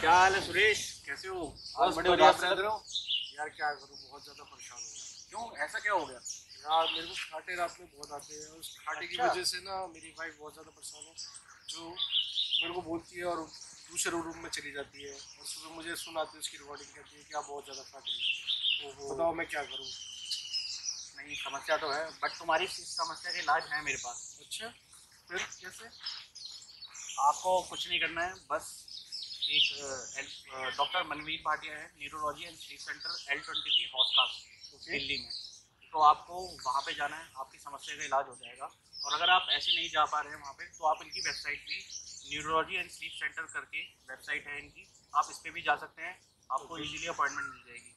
क्या हाल है सुरेश? कैसे हो? बस बड़े बढ़िया, रहे हो? यार क्या करूँ बहुत ज़्यादा परेशान हूँ क्यों? ऐसा क्या हो गया? यार मेरे को खाटे रात में बहुत आते हैं उस खाटे की अच्छा। वजह से ना मेरी वाइफ बहुत ज़्यादा परेशान है जो मेरे को बोलती है और दूसरे रूम में चली जाती है और सुबह मुझे सुनाती है उसकी रिकॉर्डिंग करती है कि आप बहुत ज़्यादा खाटे हैं। बताओ मैं क्या करूँ? नहीं समस्या तो है बट तुम्हारी इस समस्या का इलाज है मेरे पास। अच्छा फिर कैसे? आपको कुछ नहीं करना है बस एक डॉक्टर मनवीर भाटिया है neurology and sleep centre L twenty three Hauz Khas Delhi में। तो आपको वहाँ पे जाना है आपकी समस्या का इलाज हो जाएगा। और अगर आप ऐसे नहीं जा पा रहे हैं वहाँ पे तो आप इनकी वेबसाइट भी न्यूरोलॉजी एंड स्लीप सेंटर करके वेबसाइट है इनकी। आप इस पर भी जा सकते हैं आपको ईजिली अपॉइंटमेंट मिल जाएगी।